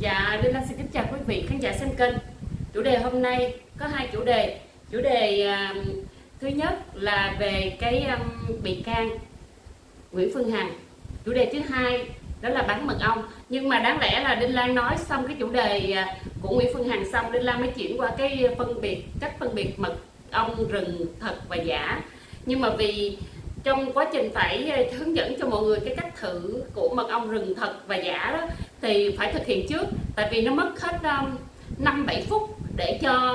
Dạ, Đinh Lan xin kính chào quý vị khán giả xem kênh. Chủ đề hôm nay có hai chủ đề. Chủ đề uh, thứ nhất là về cái um, bị can Nguyễn Phương Hằng. Chủ đề thứ hai đó là bán mật ong. Nhưng mà đáng lẽ là Đinh Lan nói xong cái chủ đề à, của Nguyễn Phương Hằng xong Đinh Lan mới chuyển qua cái phân biệt cách phân biệt mật ong rừng thật và giả. Nhưng mà vì trong quá trình phải ờ, hướng dẫn cho mọi người cái cách thử của mật ong rừng thật và giả đó thì phải thực hiện trước. Tại vì nó mất hết um, năm bảy phút để cho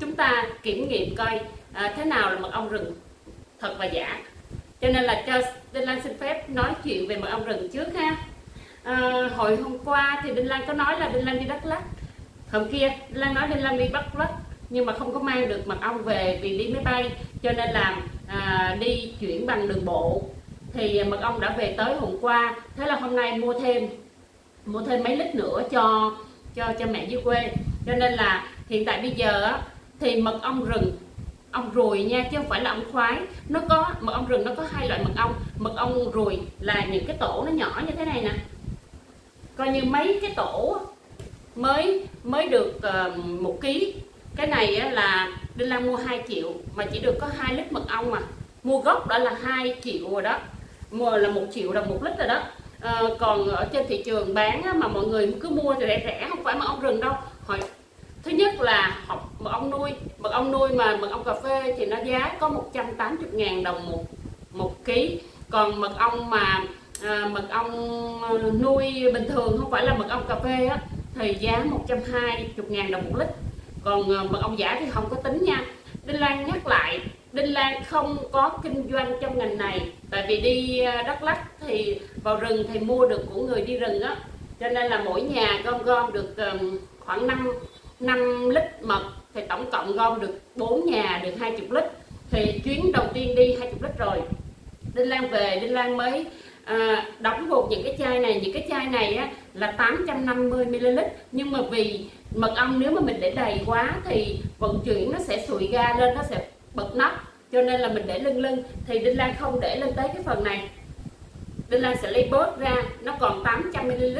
chúng ta kiểm nghiệm coi ờ, thế nào là mật ong rừng thật và giả. Cho nên là cho Đinh Lan xin phép nói chuyện về mật ong rừng trước ha. À, hồi hôm qua thì Đinh Lan có nói là Đinh Lan đi Đắk Lắk. Hôm kia Đinh Lan nói Đinh Lan đi Đắk Lắk nhưng mà không có mang được mật ong về vì đi máy bay cho nên là à, đi chuyển bằng đường bộ. Thì à, mật ong đã về tới hôm qua. Thế là hôm nay mua thêm mua thêm mấy lít nữa cho cho cho mẹ dưới quê. Cho nên là hiện tại bây giờ á, thì mật ong rừng ong ruồi nha chứ không phải là ong khoái. Nó có mật ong rừng nó có hai loại mật ong. Mật ong ruồi là những cái tổ nó nhỏ như thế này nè. Coi như mấy cái tổ mới mới được uh, một ký cái này á, là Đinh Lan mua 2 triệu mà chỉ được có 2 lít mật ong mà. Mua gốc đã là 2 triệu rồi đó. Mua là một triệu đồng một lít rồi đó. À, còn ở trên thị trường bán á, mà mọi người cứ mua thì rẻ rẻ không phải mật ong rừng đâu. Hỏi thứ nhất là học mật ong nuôi. Mật ong nuôi mà mật ong cà phê thì nó giá có 180 ngàn đồng một một ký. Còn mật ong mà à, mật ong ờ, nuôi bình thường không phải là mật ong cà phê á thì giá 120 ngàn đồng một lít còn ờ, mật ong giả thì không có tính nha. Đinh Lan nhắc lại, Đinh Lan không có kinh doanh trong ngành này. Tại vì đi ờ, Đắk Lắk thì vào rừng thì mua được của người đi rừng á. Cho nên là mỗi nhà gom gom được khoảng 5 5 lít mật. Thì tổng cộng gom được 4 nhà được 20 lít. Thì chuyến đầu tiên đi 20 lít rồi. Đinh Lan về, Đinh Lan mới à, đóng hộp những cái chai này những cái chai này á, là 850 ml. Nhưng mà vì mật ong nếu mà mình để đầy quá thì vận chuyển nó sẽ sụi ga lên nó sẽ bật nắp. Cho nên là mình để lưng lưng. Thì Đinh Lan không để lên tới cái phần này. Đinh Lan sẽ lấy bớt ra. Nó còn 800 ml.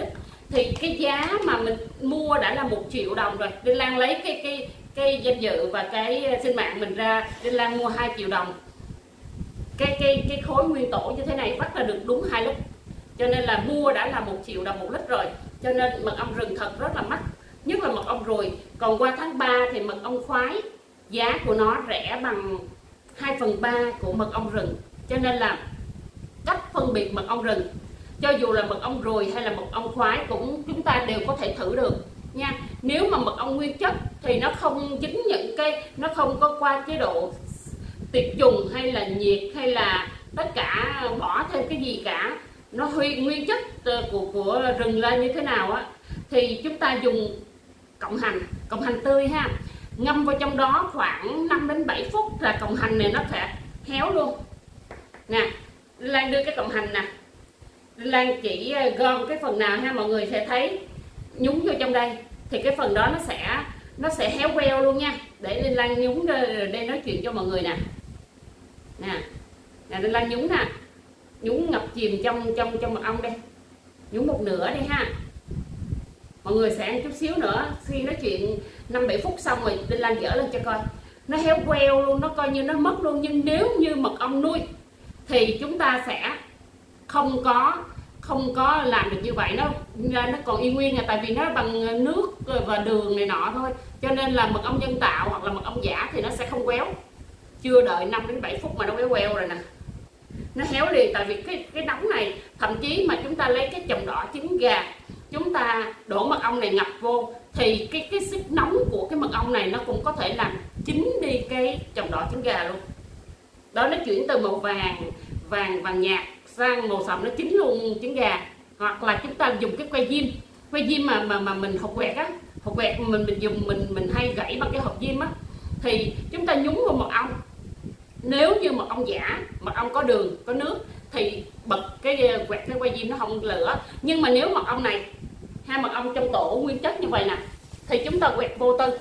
Thì cái giá mà mình mua đã là một triệu đồng rồi. Đinh Lan lấy cái cái cái danh dự và cái ờ, sinh mạng mình ra. Đinh Lan mua 2 triệu đồng cái cái cái khối nguyên tổ như thế này bắt là được đúng hai lít cho nên là mua đã là một triệu đồng một lít rồi. Cho nên mật ong rừng thật rất là mắc. Nhất là mật ong ruồi. Còn qua tháng 3 thì mật ong khoái, giá của nó rẻ bằng 2 phần 3 của mật ong rừng. Cho nên là cách phân biệt mật ong rừng. Cho dù là mật ong ruồi hay là mật ong khoái cũng chúng ta đều có thể thử được, nha. Nếu mà mật ong nguyên chất thì nó không dính những cái, nó không có qua chế độ tiệt trùng hay là nhiệt hay là tất cả bỏ thêm cái gì cả, nó huy, nguyên chất ờ, của của rừng lên như thế nào á, thì chúng ta dùng cộng hành cộng hành tươi ha. Ngâm vào trong đó khoảng 5 đến 7 phút là cộng hành này nó sẽ héo luôn. Nè, Lan đưa cái cộng hành nè. Lan chỉ ờ, gom cái phần nào ha, mọi người sẽ thấy. Nhúng vô trong đây, thì cái phần đó nó sẽ nó sẽ héo queo luôn nha. Để Linh Lan nhúng ờ, đây nói chuyện cho mọi người nè nè nè Linh Lan nhúng nè. Nhúng ngập chìm trong trong trong mật ong đây nhúng một nửa đi ha. Mọi người sẽ ăn chút xíu nữa. Khi nói chuyện năm bảy phút xong rồi đinh Lan dở lên cho coi. Nó héo queo luôn, nó coi như nó mất luôn. Nhưng nếu như mật ong nuôi, thì chúng ta sẽ không có không có làm được như vậy. Nó nó còn y nguyên à tại vì nó bằng nước và đường này nọ thôi. Cho nên là mật ong nhân tạo hoặc là mật ong giả thì nó sẽ không quéo chưa đợi 5 đến 7 phút mà nó quéo queo rồi nè. Nó héo liền, tại vì cái cái nóng này, thậm chí mà chúng ta lấy cái chồng đỏ trứng gà, chúng ta đổ mật ong này ngập vô, thì cái cái sức nóng của cái mật ong này nó cũng có thể làm chín đi cái chồng đỏ trứng gà luôn. Đó, nó chuyển từ màu vàng vàng vàng nhạt sang màu sậm nó chín luôn trứng gà. Hoặc là chúng ta dùng cái que diêm. Que diêm mà mà mà mình hột quẹt á, hột quẹt mình mình dùng, mình mình hay gãy bằng cái hộp diêm á, thì chúng ta nhúng vào mật ong nếu như mật ong giả mật ong có đường, có nước, thì bật cái ờ, quẹt cái que diêm nó không lửa. Nhưng mà nếu mật ong này hai mật ong trong tổ nguyên chất như vậy nè, thì chúng ta quẹt vô tư.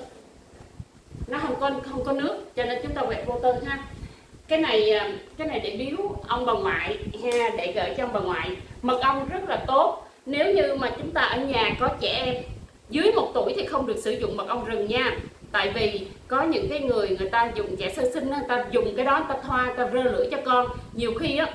Nó không có không có nước, cho nên chúng ta quẹt vô tư, ha. Cái này ờ, cái này để biếu ông bà ngoại, ha, để gửi cho ông bà ngoại. Mật ong rất là tốt. Nếu như mà chúng ta ở nhà có trẻ em dưới một tuổi thì không được sử dụng mật ong rừng nha tại vì có những cái người người ta dùng trẻ sơ sinh người ta dùng cái đó người ta thoa người ta rơ lưỡi cho con. Nhiều khi á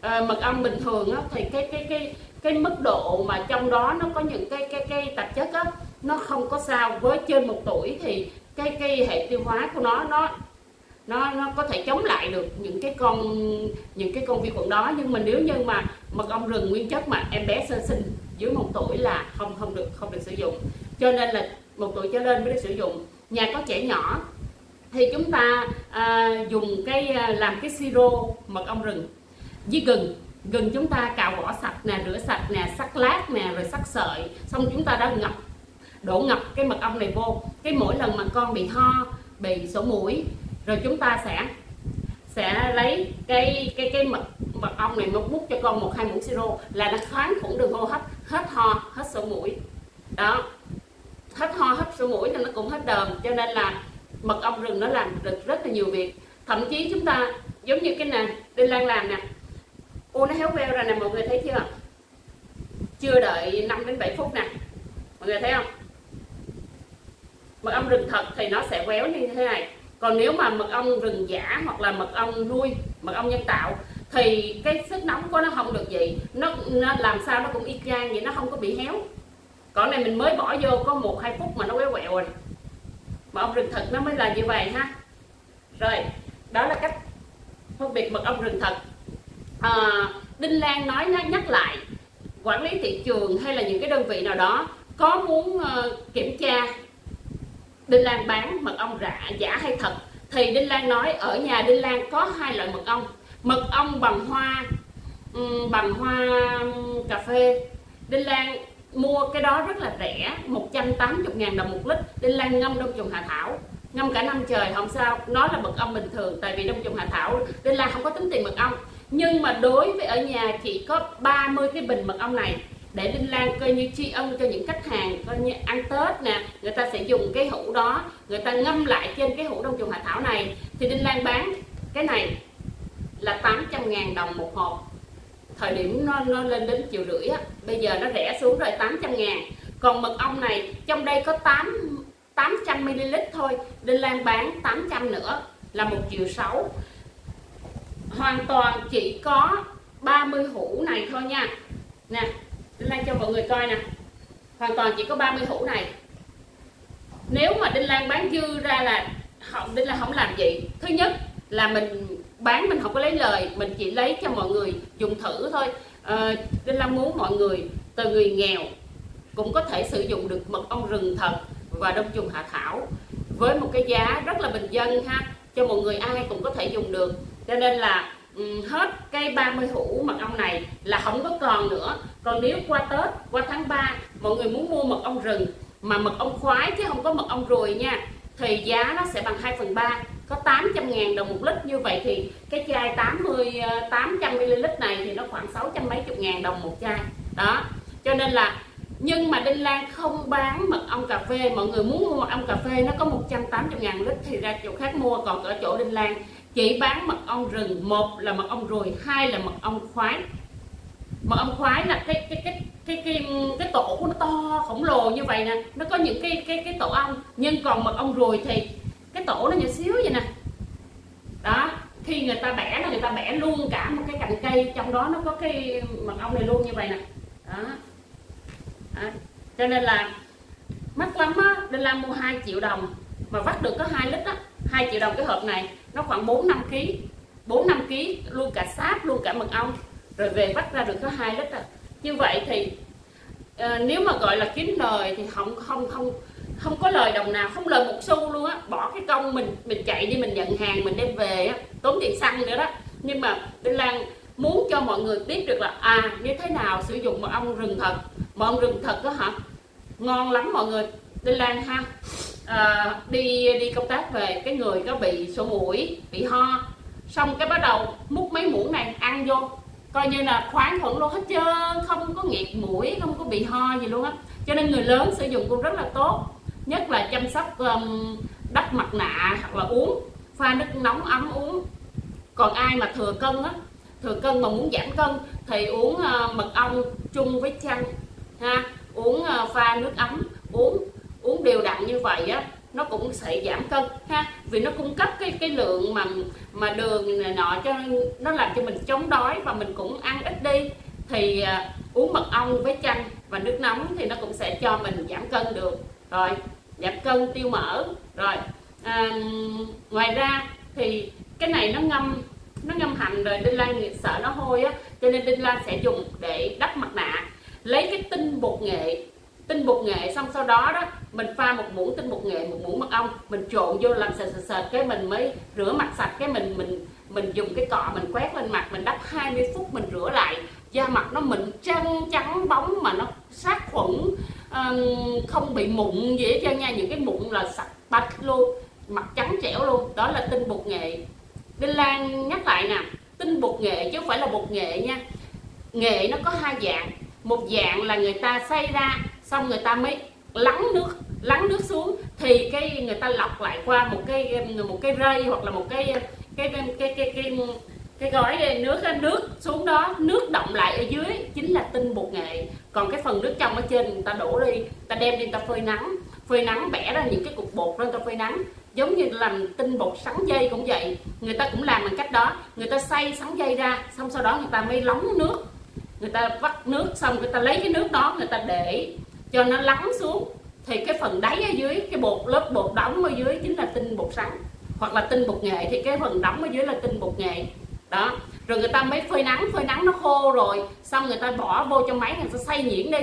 à, mật ong bình thường á thì cái cái cái cái mức độ mà trong đó nó có những cái cái cái tạp chất á nó không có sao. Với trên một tuổi thì cái cái hệ tiêu hóa của nó nó nó nó có thể chống lại được những cái con những cái con vi khuẩn đó. Nhưng mà nếu như mà mật ong rừng nguyên chất mà em bé sơ sinh dưới một tuổi là không không được không được sử dụng. Cho nên là một tuổi trở lên mới được sử dụng nhà có trẻ nhỏ. Thì chúng ta à, dùng cái à, làm cái siro mật ong rừng. Với gừng gừng chúng ta cạo vỏ sạch nè rửa sạch nè sắc lát nè rồi sắc sợi. Xong chúng ta đã ngập đổ ngập cái mật ong này vô. Cái mỗi lần mà con bị ho bị sổ mũi rồi chúng ta sẽ sẽ lấy cái cái cái mật mật ong này một múc cho con một hai muỗng siro là nó kháng khuẩn đường hô hấp hết ho hết sổ mũi. Đó hết ho hết sổ mũi thì nó cũng hết đờm. Cho nên là mật ong rừng nó làm được rất là nhiều việc. Thậm chí chúng ta giống như cái này đinh lan làm nè. U nó héo veo ra nè mọi người thấy chưa? Chưa đợi 5 đến 7 phút nè. Mọi người thấy không? Mật ong rừng thật thì nó sẽ quéo như thế này. Còn nếu mà mật ong rừng giả hoặc là mật ong nuôi mật ong nhân tạo thì cái sức nóng của nó không được gì. Nó, nó làm sao nó cũng y chang vậy nó không có bị héo còn này mình mới bỏ vô có một hai phút mà nó quéo quẹo rồi. Mật ong rừng thật nó mới là như vậy ha. Rồi đó là cách phân biệt mật ong rừng thật. À, đinh lan nói nhắc lại quản lý thị trường hay là những cái đơn vị nào đó có muốn uh, kiểm tra Đinh Lan bán mật ong rạ giả hay thật thì Đinh Lan nói ở nhà Đinh Lan có hai loại mật ong. Mật ong bằng hoa bằng hoa cà phê. Đinh Lan mua cái đó rất là rẻ 180 ngàn đồng một lít Đinh Lan ngâm đông trùng hạ thảo. Ngâm cả năm trời, không sao nó là mật ong bình thường, tại vì đông trùng hạ thảo Đinh Lan không có tính tiền mật ong. Nhưng mà đối với ở nhà chỉ có 30 cái bình mật ong này để Đinh Lan coi như tri ân cho những khách hàng, coi như ăn Tết nè, người ta sẽ dùng cái hũ đó, người ta ngâm lại trên cái hũ đông trùng hạ thảo này. Thì Đinh Lan bán cái này là 800 ngàn đồng một hộp thời điểm nó, nó lên đến triệu rưỡi á bây giờ nó rẻ xuống rồi 800 ngàn. Còn mật ong này trong đây có 8 800 ml thôi Đinh Lan bán 800 nữa là 1 triệu 6 hoàn toàn chỉ có 30 hũ này thôi nha. Nè Đinh Lan cho mọi người coi nè. Hoàn toàn chỉ có 30 hũ này. Nếu mà Đinh Lan bán dư ra là không Đinh Lan không làm gì. Thứ nhất là mình bán mình không có lấy lời mình chỉ lấy cho mọi người dùng thử thôi. À, Đinh Lan muốn mọi người từ người nghèo cũng có thể sử dụng được mật ong rừng thật và đông trùng hạ thảo với một cái giá rất là bình dân ha cho mọi người ai cũng có thể dùng được. Cho nên là hết cây 30 hũ mật ong này là không có còn nữa. Còn nếu qua Tết qua tháng 3 mọi người muốn mua mật ong rừng mà mật ong khoái chứ không có mật ong ruồi nha thì giá nó sẽ bằng 2 phần 3 có 800 ngàn đồng một lít. Như vậy thì cái chai 80 800 ờ, ml này thì nó khoảng 600 mấy chục ngàn đồng một chai. Đó. Cho nên là, nhưng mà Đinh Lan không bán mật ong cà phê. Mọi người muốn mua mật ong cà phê, nó có 180 ngàn lít thì ra chỗ khác mua. Còn ở chỗ Đinh Lan, chỉ bán mật ong rừng. Một là mật ong ruồi, hai là mật ong khoái. Mật ong khoái là cái cái cái cái cái cái tổ của nó to khổng lồ như vậy nè. Nó có những cái cái cái tổ ong. Nhưng còn mật ong ruồi thì tổ nó nhỏ xíu vậy nè. Đó khi người ta bẻ là người ta bẻ luôn cả một cái cành cây trong đó nó có cái mật ong này luôn như vậy nè. Đó, đó. cho nên là mắc lắm á nên làm mua 2 triệu đồng mà vắt được có 2 lít á 2 triệu đồng cái hộp này nó khoảng 4 5 kg 4 5 kg luôn cả sáp luôn cả mật ong rồi về vắt ra được có 2 lít à như vậy thì à, nếu mà gọi là kiếm lời thì không không không không có lời đồng nào không lời một xu luôn á. Bỏ cái công mình mình chạy đi mình nhận hàng mình đem về á. Tốn tiền xăng nữa đó. Nhưng mà Đinh Lan muốn cho mọi người biết được là à như thế nào sử dụng mật ong rừng thật. Mật ong rừng thật đó hả? Ngon lắm mọi người. Đinh Lan ha. À, đi đi công tác về cái người có bị sổ mũi bị ho. Xong cái bắt đầu múc mấy muỗng này ăn vô. Coi như là khoáng thuận luôn hết trơn không có nghiệt mũi không có bị ho gì luôn á. Cho nên người lớn sử dụng cũng rất là tốt nhất là chăm sóc um, đắp mặt nạ hoặc là uống pha nước nóng ấm uống. Còn ai mà thừa cân á thừa cân mà muốn giảm cân thì uống uh, mật ong chung với chanh ha. Uống uh, pha nước ấm uống uống đều đặn như vậy á nó cũng sẽ giảm cân ha. Vì nó cung cấp cái cái lượng mà mà đường này nọ cho nó làm cho mình chống đói và mình cũng ăn ít đi. Thì uh, uống mật ong với chanh và nước nóng thì nó cũng sẽ cho mình giảm cân được rồi giảm cân tiêu mỡ. Rồi à, ngoài ra thì cái này nó ngâm nó ngâm hành rồi đinh lan sợ nó hôi á cho nên đinh lan sẽ dùng để đắp mặt nạ. Lấy cái tinh bột nghệ tinh bột nghệ xong sau đó đó mình pha một muỗng tinh bột nghệ một muỗng mật ong mình trộn vô làm sệt sệt sệt cái mình mới rửa mặt sạch cái mình mình mình dùng cái cọ mình quét lên mặt mình đắp 20 phút mình rửa lại da mặt nó mịn trắng trắng bóng mà nó sát khuẩn um, không bị mụn gì hết trơn nha những cái mụn là sạch bạch luôn mặt trắng trẻo luôn đó là tinh bột nghệ. Đinh Lan nhắc lại nè tinh bột nghệ chứ không phải là bột nghệ nha. Nghệ nó có hai dạng một dạng là người ta xay ra xong người ta mới lắng nước lắng nước xuống thì cái người ta lọc lại qua một cái một cái rây hoặc là một cái cái cái cái cái, cái, cái gói nước nước xuống đó, nước động lại ở dưới, chính là tinh bột nghệ. Còn cái phần nước trong ở trên người ta đổ đi, ta đem đi người ta phơi nắng. Phơi nắng bẻ ra những cái cục bột lên ta phơi nắng. Giống như làm tinh bột sắn dây cũng vậy. Người ta cũng làm bằng cách đó. Người ta xay sắn dây ra, xong sau đó người ta mới lóng nước. Người ta vắt nước xong, người ta lấy cái nước đó, người ta để cho nó lắng xuống. Thì cái phần đáy ở dưới, cái bột, lớp bột đóng ở dưới chính là tinh bột sắn. Hoặc là tinh bột nghệ. Thì cái phần đóng ở dưới là tinh bột nghệ đó. Rồi người ta mới phơi nắng phơi nắng nó khô rồi, xong người ta bỏ vô trong máy người ta xay nhuyễn đi.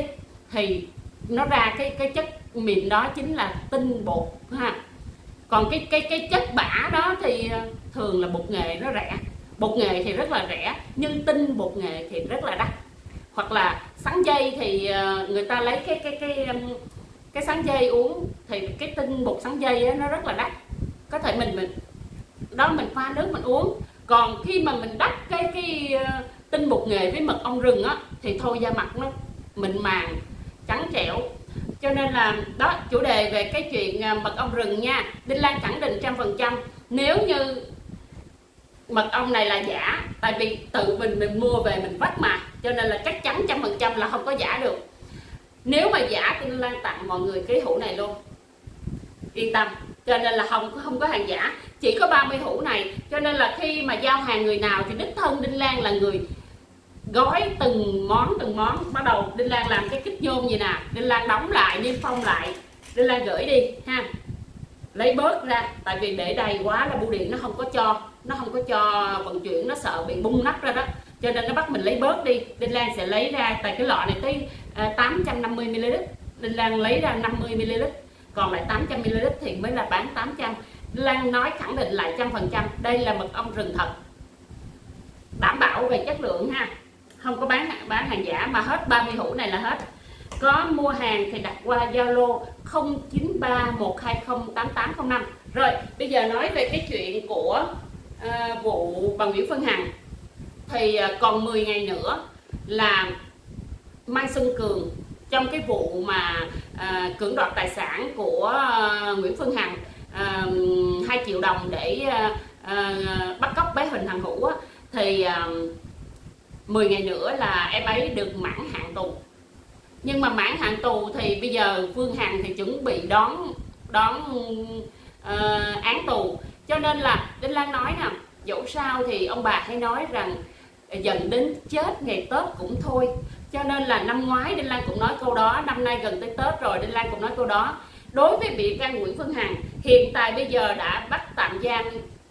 Thì nó ra cái cái chất mịn đó chính là tinh bột, ha. Còn cái cái cái chất bã đó thì ờ, thường là bột nghệ nó rẻ. Bột nghệ thì rất là rẻ, nhưng tinh bột nghệ thì rất là đắt. Hoặc là sắn dây thì ờ, người ta lấy cái cái cái cái sắn dây uống thì cái tinh bột sắn dây nó rất là đắt. Có thể mình mình, đó, mình pha nước mình uống còn khi mà mình đắp cái cái ờ, tinh bột nghệ với mật ong rừng á, thì thôi da mặt nó mịn màng, trắng trẻo. Cho nên là, đó, chủ đề về cái chuyện ờ, mật ong rừng nha. Đinh lan khẳng định trăm phần trăm, nếu như mật ong này là giả, tại vì tự mình mình mua về mình vắt mà, cho nên là chắc chắn trăm phần trăm là không có giả được. Nếu mà giả thì đinh lan tặng mọi người cái hũ này luôn. Yên tâm cho nên là không không có hàng giả. Chỉ có 30 hũ này. Cho nên là khi mà giao hàng người nào thì đích thân đinh lan là người gói từng món từng món. Bắt đầu đinh lan làm cái kích nhôm gì nè. Đinh lan đóng lại, niêm phong lại. Đinh lan gửi đi, ha. Lấy bớt ra. Tại vì để đầy quá là bưu điện nó không có cho nó không có cho vận chuyển, nó sợ bị bung nắp ra đó. Cho nên nó bắt mình lấy bớt đi. Đinh lan sẽ lấy ra, tại cái lọ này tới à, 850 ml. Đinh lan lấy ra 50 ml còn lại 800 ml thì mới là bán 800 Lan nói khẳng định lại trăm phần trăm. Đây là mật ong rừng thật. Đảm bảo về chất lượng ha. Không có bán bán hàng giả mà hết 30 hũ này là hết. Có mua hàng thì đặt qua Zalo 0931208805 rồi bây giờ nói về cái chuyện của uh, vụ bà Nguyễn Phương Hằng. Thì uh, còn 10 ngày nữa là Mai Xuân Cường trong cái vụ mà à, cưỡng đoạt tài sản của à, Nguyễn Phương Hằng à, 2 triệu đồng để à, à, bắt cóc bé Huỳnh Hằng Hữu á, thì à, 10 ngày nữa là em ấy được mãn hạn tù. Nhưng mà mãn hạn tù thì bây giờ Phương Hằng thì chuẩn bị đón đón uh, án tù. Cho nên là Đinh Lan nói nè dẫu sao thì ông bà hay nói rằng dần đến chết ngày Tết cũng thôi cho nên là năm ngoái Đinh Lan cũng nói câu đó, năm nay gần tới Tết rồi, Đinh Lan cũng nói câu đó. Đối với bị can Nguyễn Phương Hằng, hiện tại bây giờ đã bắt tạm giam,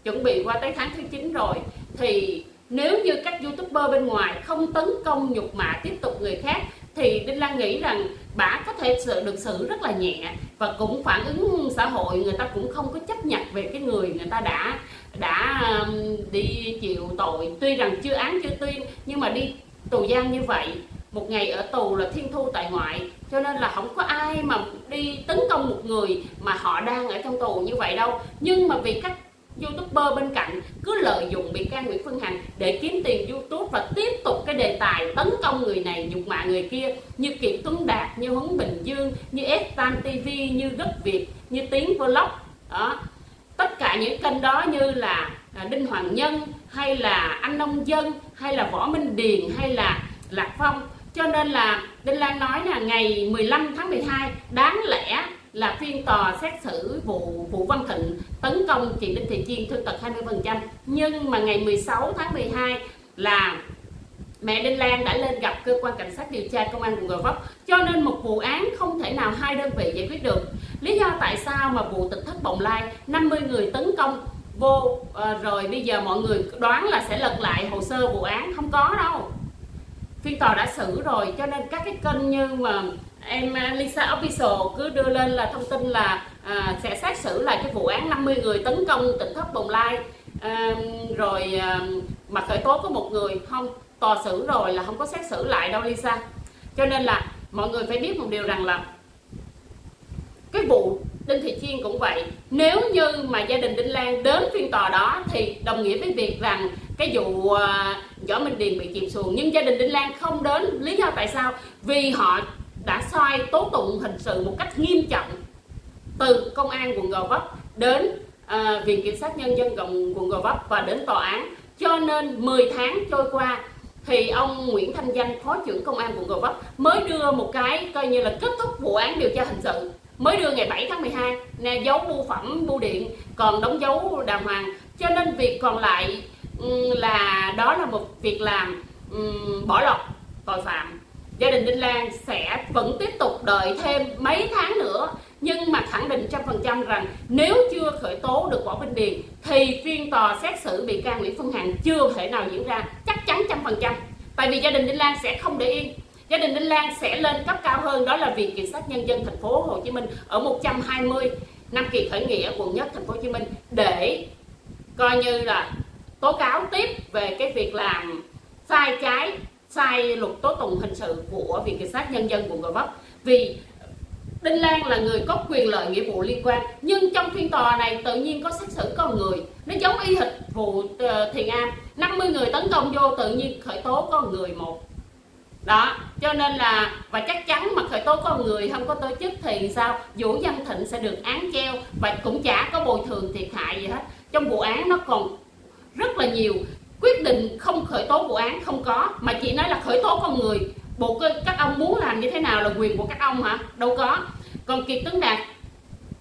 chuẩn bị qua tới tháng thứ 9 rồi. Thì nếu như các youtuber bên ngoài không tấn công nhục mạ tiếp tục người khác, thì Đinh Lan nghĩ rằng bà có thể sự được xử rất là nhẹ. Và cũng phản ứng xã hội, người ta cũng không có chấp nhận về cái người người ta đã đã um, đi chịu tội. Tuy rằng chưa án chưa tuyên, nhưng mà đi tù giam như vậy một ngày ở tù là thiên thu tại ngoại, cho nên là không có ai mà đi tấn công một người mà họ đang ở trong tù như vậy đâu. Nhưng mà vì các youtuber bên cạnh cứ lợi dụng bị can Nguyễn Phương Hằng để kiếm tiền youtube và tiếp tục cái đề tài tấn công người này, nhục mạ người kia, như Kiệt Tuấn Đạt, như Huấn Bình Dương, như Estan TV như đất Việt, như Tiến Vlog, đó. Tất cả những kênh đó như là à, Đinh Hoàng Nhân, hay là anh nông dân, hay là võ minh điền, hay là lạc phong cho nên là đinh lan nói là ngày 15 tháng 12 đáng lẽ là phiên tòa xét xử vụ vụ Văn Thịnh tấn công chị Đinh Thị Chiên thương tật 20% nhưng mà ngày 16 tháng 12 là mẹ Đinh Lan đã lên gặp cơ quan cảnh sát điều tra công an quận Gò Vấp. Cho nên một vụ án không thể nào hai đơn vị giải quyết được. Lý do tại sao mà vụ tịch thất bồng lai 50 người tấn công vô à, rồi bây giờ mọi người đoán là sẽ lật lại hồ sơ vụ án không có đâu phiên tòa đã xử rồi cho nên các cái kênh như mà em à, Lisa Official cứ đưa lên là thông tin là à, sẽ xét xử lại cái vụ án 50 người tấn công tỉnh thất bồng lai. À, rồi à, mà khởi tố có một người. Không tòa xử rồi là không có xét xử lại đâu Lisa. Cho nên là mọi người phải biết một điều rằng là cái vụ Đinh Thị Chiên cũng vậy. Nếu như mà gia đình Đinh Lan đến phiên tòa đó thì đồng nghĩa với việc rằng cái vụ ờ, Võ Minh Điền bị chìm xuồng nhưng gia đình Đinh Lan không đến. Lý do tại sao? Vì họ đã xoay tố tụng hình sự một cách nghiêm trọng từ công an quận Gò Vấp đến uh, viện kiểm sát nhân dân quận Gò Vấp và đến tòa án. Cho nên 10 tháng trôi qua thì ông Nguyễn Thanh Danh phó trưởng công an quận Gò Vấp mới đưa một cái coi như là kết thúc vụ án điều tra hình sự mới đưa ngày 7 tháng 12 nè dấu bưu phẩm bưu điện còn đóng dấu đàng hoàng. Cho nên việc còn lại là, đó là một việc làm bỏ lọt tội phạm. Gia đình Đinh Lan sẽ vẫn tiếp tục đợi thêm mấy tháng nữa, nhưng mà khẳng định trăm phần trăm rằng nếu chưa khởi tố được võ minh điền, thì phiên tòa xét xử bị can nguyễn phương hằng chưa thể nào diễn ra. Chắc chắn trăm phần trăm. Tại vì gia đình đinh lan sẽ không để yên gia đình đinh lan sẽ lên cấp cao hơn đó là viện kiểm sát nhân dân thành phố hồ chí minh ở 120 năm kỳ khởi nghĩa quận nhất thành phố hồ chí minh để coi như là tố cáo tiếp về cái việc làm sai trái sai luật tố tụng hình sự của viện kiểm sát nhân dân quận gò vấp. Vì Đinh Lan là người có quyền lợi nghĩa vụ liên quan nhưng trong phiên tòa này tự nhiên có xét xử con người. Nó giống y hệt vụ ờ, Thiền Am 50 người tấn công vô tự nhiên khởi tố con người một đó cho nên là và chắc chắn mà khởi tố con người không có tổ chức thì sao? Vũ văn thịnh sẽ được án treo và cũng chả có bồi thường thiệt hại gì hết. Trong vụ án nó còn rất là nhiều. Quyết định không khởi tố vụ án không có mà chỉ nói là khởi tố con người. Bộ các ông muốn làm như thế nào là quyền của các ông hả? Đâu có. Còn kiệt tuấn đạt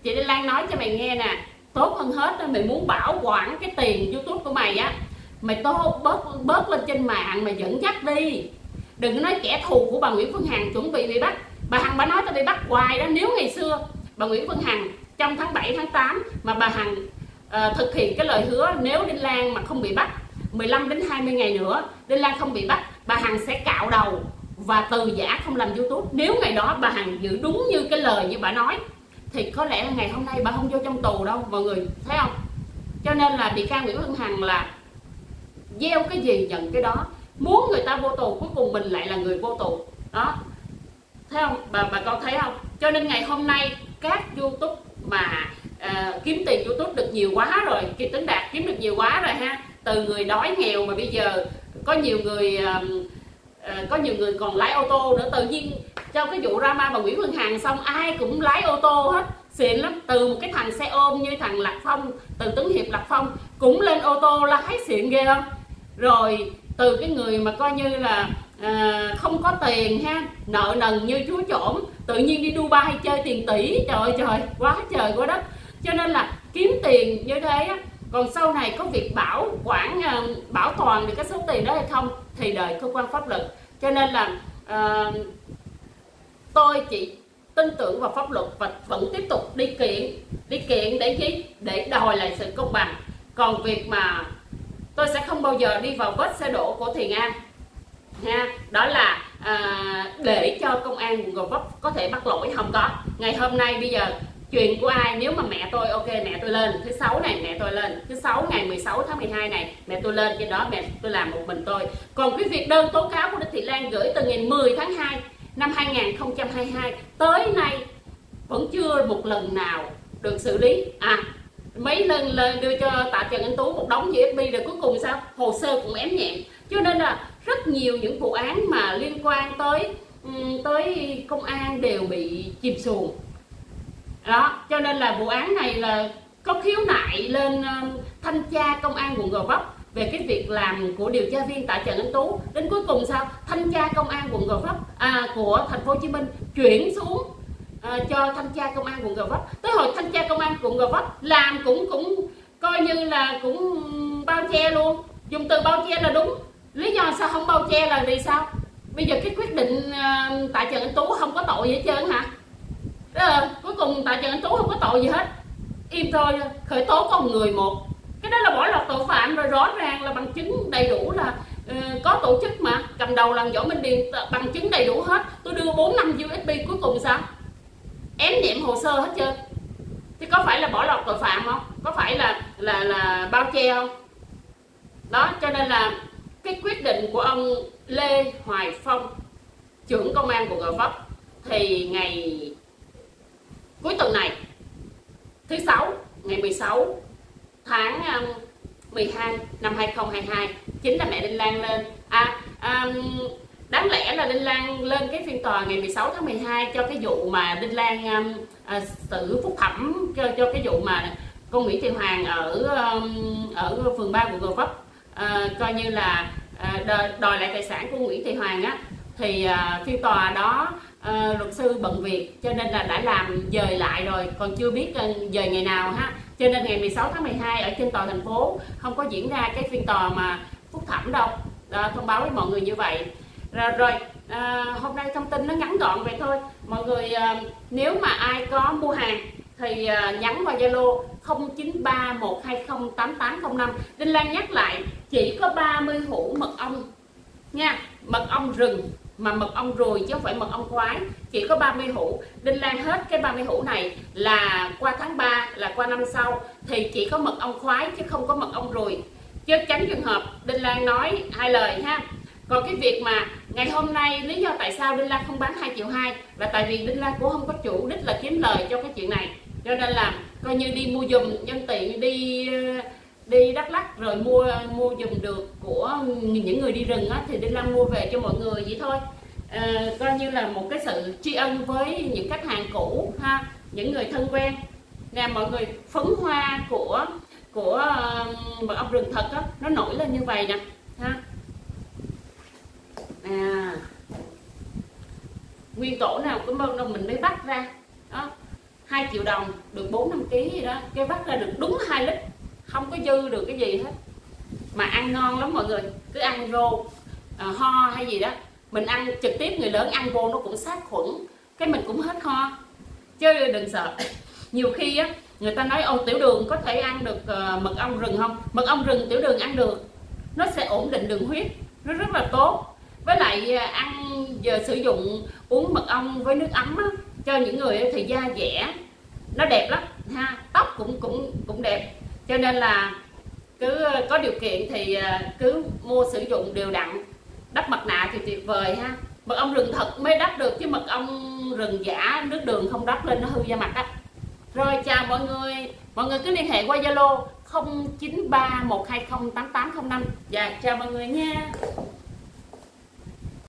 chị Đinh Lan nói cho mày nghe nè. Tốt hơn hết đó, mày muốn bảo quản cái tiền youtube của mày á mày tốt bớt bớt lên trên mạng mày dẫn dắt đi đừng nói kẻ thù của bà Nguyễn Phương Hằng chuẩn bị bị bắt. Bà Hằng bà nói tôi bị bắt hoài đó nếu ngày xưa bà Nguyễn Phương Hằng trong tháng 7 tháng 8 mà bà Hằng uh, thực hiện cái lời hứa nếu Đinh Lan mà không bị bắt 15 đến 20 ngày nữa Đinh Lan không bị bắt bà Hằng sẽ cạo đầu và từ giả không làm youtube. Nếu ngày đó bà hằng giữ đúng như cái lời như bà nói thì có lẽ là ngày hôm nay bà không vô trong tù đâu mọi người thấy không? Cho nên là bị can nguyễn phương hằng là gieo cái gì nhận cái đó muốn người ta vô tù cuối cùng mình lại là người vô tù. Đó. Thấy không? Bà bà con thấy không? Cho nên ngày hôm nay các youtube mà uh, kiếm tiền youtube được nhiều quá rồi kỳ tấn đạt kiếm được nhiều quá rồi ha. Từ người đói nghèo mà bây giờ có nhiều người uh, có nhiều người còn lái ô tô nữa. Tự nhiên trong cái vụ drama bà Nguyễn Phương Hằng xong ai cũng lái ô tô hết. Xịn lắm. Từ một cái thằng xe ôm như thằng Lạc Phong từ Tuấn Hiệp Lạc Phong cũng lên ô tô lái xịn ghê không? Rồi từ cái người mà coi như là à, không có tiền ha nợ nần như chúa chổm tự nhiên đi Dubai chơi tiền tỷ trời ơi trời quá trời quá đất. Cho nên là kiếm tiền như thế á còn sau này có việc bảo quản à, bảo toàn được cái số tiền đó hay không thì đợi cơ quan pháp luật. Cho nên là à, tôi chỉ tin tưởng vào pháp luật và vẫn tiếp tục đi kiện đi kiện để gì để đòi lại sự công bằng. Còn việc mà tôi sẽ không bao giờ đi vào vết xe đổ của thiền an. Ha đó là à, để cho công an quận gò vấp có thể bắt lỗi không có. Ngày hôm nay bây giờ chuyện của ai nếu mà mẹ tôi ok mẹ tôi lên. Thứ sáu này mẹ tôi lên. Thứ sáu ngày 16 tháng 12 này mẹ tôi lên trên đó mẹ tôi làm một mình tôi. Còn cái việc đơn tố cáo của Đinh Thị Lan gửi từ ngày 10 tháng 2 năm 2022 tới nay vẫn chưa một lần nào được xử lý. À mấy lần lên đưa cho tạ trần anh tú một đống usb rồi cuối cùng sao? Hồ sơ cũng ém nhẹm. Cho nên là rất nhiều những vụ án mà liên quan tới tới công an đều bị chìm xuồng. Đó cho nên là vụ án này là có khiếu nại lên thanh tra công an quận gò vấp về cái việc làm của điều tra viên tại Trần Anh Tú. Đến cuối cùng sao? Thanh tra công an quận Gò Vấp à, của thành phố Hồ Chí Minh chuyển xuống à, cho thanh tra công an quận Gò Vấp. Tới hồi thanh tra công an quận Gò Vấp làm cũng cũng coi như là cũng bao che luôn. Dùng từ bao che là đúng. Lý do sao không bao che là vì sao? Bây giờ cái quyết định ờ, tại Trần Anh Tú không có tội gì hết trơn hả? Là, cuối cùng tại Trần Anh Tú không có tội gì hết. Im thôi khởi tố con người một. Cái đó là bỏ lọt tội phạm rồi rõ ràng là bằng chứng đầy đủ là uh, có tổ chức mà. Cầm đầu là võ minh điền bằng chứng đầy đủ hết. Tôi đưa 4 năm usb cuối cùng sao? Ém nhẹm hồ sơ hết trơn. Thì có phải là bỏ lọt tội phạm không? Có phải là là là bao che không? Đó cho nên là cái quyết định của ông Lê Hoài Phong trưởng công an của Gò Vấp thì ngày cuối tuần này thứ sáu ngày 16 tháng um, 12 năm 2022 chính là mẹ Đinh Lan lên. À um, đáng lẽ là Đinh Lan lên cái phiên tòa ngày 16 tháng 12 cho cái vụ mà Đinh Lan um, uh, xử phúc thẩm cho cho cái vụ mà cô Nguyễn Thị Hoàng ở um, ở phường 3 quận Gò Vấp uh, coi như là à, uh, đòi, đòi lại tài sản của Nguyễn Thị Hoàng á. Thì uh, phiên tòa đó uh, luật sư bận việc cho nên là đã làm dời lại rồi còn chưa biết uh, dời ngày nào ha. Cho nên ngày 16 tháng 12 ở trên tòa thành phố không có diễn ra cái phiên tòa mà phúc thẩm đâu. Đó, thông báo với mọi người như vậy rồi, rồi à, hôm nay thông tin nó ngắn gọn vậy thôi. Mọi người à, nếu mà ai có mua hàng thì à, nhắn vào Zalo 0931208805 Đinh Lan nhắc lại chỉ có 30 hũ mật ong nha. Mật ong rừng mà mật ong ruồi chứ không phải mật ong khoái chỉ có 30 hũ. Đinh Lan hết cái 30 hũ này là qua tháng 3 là qua năm sau thì chỉ có mật ong khoái chứ không có mật ong ruồi. Chứ tránh trường hợp Đinh Lan nói hai lời ha còn cái việc mà ngày hôm nay lý do tại sao Đinh La không bán 2 triệu 2 là tại vì Đinh La cũng không có chủ đích là kiếm lời cho cái chuyện này. Cho nên là coi như đi mua dùm nhân tiện đi đi Đắk Lắk rồi mua mua dùm được của những người đi rừng á, thì Đinh La mua về cho mọi người vậy thôi. À, coi như là một cái sự tri ân với những khách hàng cũ ha những người thân quen. Nè mọi người phấn hoa của của ờ, uh, mật ong rừng thật á nó nổi lên như vậy nè ha à. Nguyên tổ nào cũng bao đâu mình mới bắt ra. Đó. Hai triệu đồng được 4 năm kg gì đó. Cái bắt ra được đúng 2 lít. Không có dư được cái gì hết. Mà ăn ngon lắm mọi người. Cứ ăn rô à, ho hay gì đó. Mình ăn trực tiếp người lớn ăn vô nó cũng sát khuẩn. Cái mình cũng hết ho. Chứ đừng sợ. Nhiều khi á người ta nói ô tiểu đường có thể ăn được uh, mật ong rừng không? Mật ong rừng tiểu đường ăn được. Nó sẽ ổn định đường huyết. Nó rất là tốt với lại à, ăn giờ sử dụng uống mật ong với nước ấm á, cho những người thì da dẻ nó đẹp lắm ha tóc cũng cũng cũng đẹp. Cho nên là cứ à, có điều kiện thì à, cứ mua sử dụng đều đặn. Đắp mặt nạ thì tuyệt vời ha. Mật ong rừng thật mới đắp được chứ mật ong rừng giả nước đường không đắp lên nó hư da mặt á. Rồi chào mọi người. Mọi người cứ liên hệ qua zalo 0931208805 và dạ, chào mọi người nha.